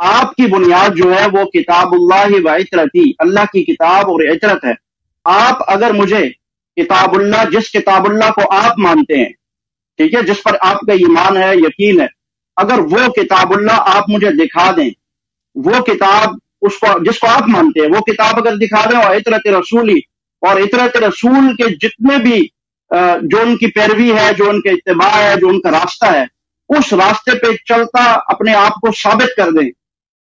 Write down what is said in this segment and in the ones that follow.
आपकी बुनियाद जो है वो किताबुल्लाह व इतरती अल्लाह की किताब और इतरत है। आप अगर मुझे किताबुल्लाह, जिस किताबुल्लाह को आप मानते हैं, ठीक है, जिस पर आपका ईमान है, यकीन है, अगर वो किताबुल्लाह आप मुझे दिखा दें, वो किताब उसको, जिसको आप मानते हैं, वो किताब अगर दिखा दें और इतरत रसूली, और इतरत रसूल के जितने भी जो उनकी पैरवी है, जो उनके इतबा है, जो उनका रास्ता है, उस रास्ते पे चलता अपने आप को साबित कर दें।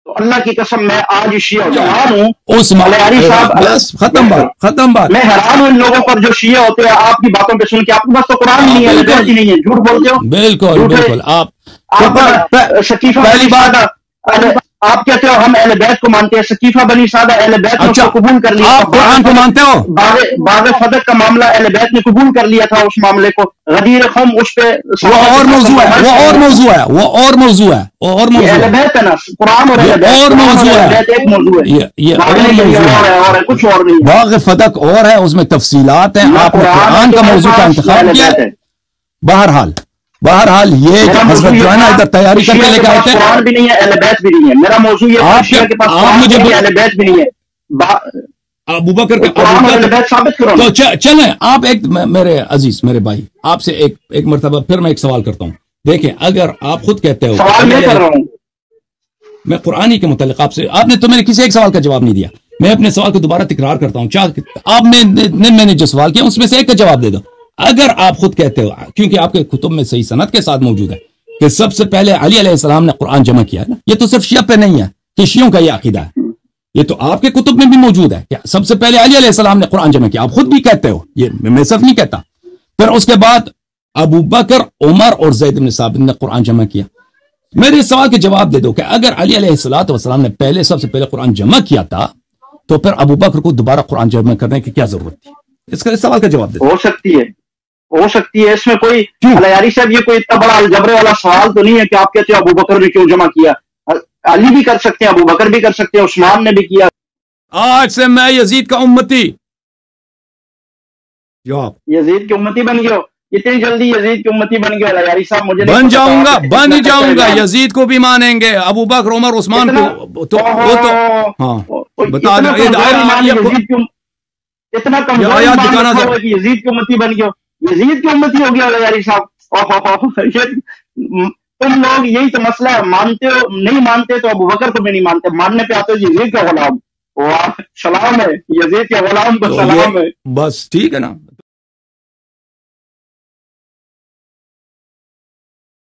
तो अल्लाह की कसम मैं आज शिया जवान हूँ। उस मलयारी साहब खत्म बात खत्म बात। मैं हैरान हूँ इन लोगों पर जो शिया होते हैं आपकी बातों पे सुन के आपके पास तो कुरान नहीं है नहीं है झूठ बोलते हो? बिल्कुल बिल्कुल आप आप शकीफा पहली बात आप कहते हो हम अहल बैत को मानते हैं सकीफा बनी सादा अहल बैत ने अच्छा, कबूल कर लिया आप कुरान को मानते हो? बाग फदक का मामला अहल बैत ने कबूल कर लिया था उस मामले को। गदीर खम उस पे वो और मौजू है वो और मौजू है वो और मौजू है और मौजू है। बैत है ना कुरान और और मौजू है। एक मौजू है। ये ये और है। कुछ और नहीं बाग फदक और है उसमें तफसीलात हैं आपने कुरान का मौजू का इंतखाब किया बहरहाल बहरहाल ये हज़रत जो है ना इधर तैयारी करके लेकर आते हैं भी नहीं है एलबैत भी नहीं है। मेरा मौजू ये आप के पास आप मुझे एलबैत भी नहीं है। अबू बकर तो चले आप एक मेरे अज़ीज़ मेरे भाई आपसे एक एक मरतबा फिर मैं एक सवाल करता हूँ। देखें अगर आप खुद कहते हो सवाल मैं कर रहा हूँ। मैं कुरानी के मुतालिक आपसे आपने तो मेरे किसी एक सवाल का जवाब नहीं दिया। मैं अपने सवाल को दोबारा तकरार करता हूँ। आपने मैंने जो सवाल किया उसमें से एक का जवाब दे दो। अगर आप खुद कहते हो, क्योंकि आपके कुतुब में सही सनत के साथ मौजूद है, कि सबसे पहले अली सलाम ने कुरान जमा किया है ना, ये तो सिर्फ़ शिया पे नहीं है कि शियों का ये अकीदा है। ये तो आपके कुतुब में भी मौजूद है सबसे पहले अली सलाम ने कुरान जमा किया। आप खुद भी कहते हो, ये मैं सिर्फ़ नहीं कहता। फिर उसके बाद अबू बकर, उमर और जैद साबित ने कुरान जमा किया। मेरे सवाल के जवाब दे दो कि अगर अली सलाम ने पहले, सबसे पहले कुरान जमा किया था तो फिर अबू बकर को दोबारा कुरान जमा करने की क्या ज़रूरत थी? इसका इस सवाल का जवाब दे। हो सकती है। हो सकती है इसमें कोई यारी साहब ये कोई इतना बड़ा अलजबरे वाला सवाल तो नहीं है कि आप कहते हो अबू बकर ने क्यों जमा किया? अली भी कर सकते हैं अबू बकर भी कर सकते हैं उस्मान ने भी किया। आज से मैं यजीद का उम्मती। यजीद की उम्मती बन गया इतनी जल्दी यजीद की उम्मती बन गया यारी साहब मुझे बन जाऊँगा बन ही जाऊँगा यजीद को भी मानेंगे अबू बकर उमर उस्मान को तो वो तो हाँ। बता दो इतना कमज़ोर यजीद की उम्मती बन गया यजीद की उम्मत ही होगी यारी साहब। तुम लोग यही तो मसला है। मानते हो नहीं मानते तो अब बकर तुम्हें भी नहीं मानते। मानने पे आते हो यजीद का गुलाम। वाह सलाम है। यजीद के गुलाम को तो सलाम है। बस ठीक है ना?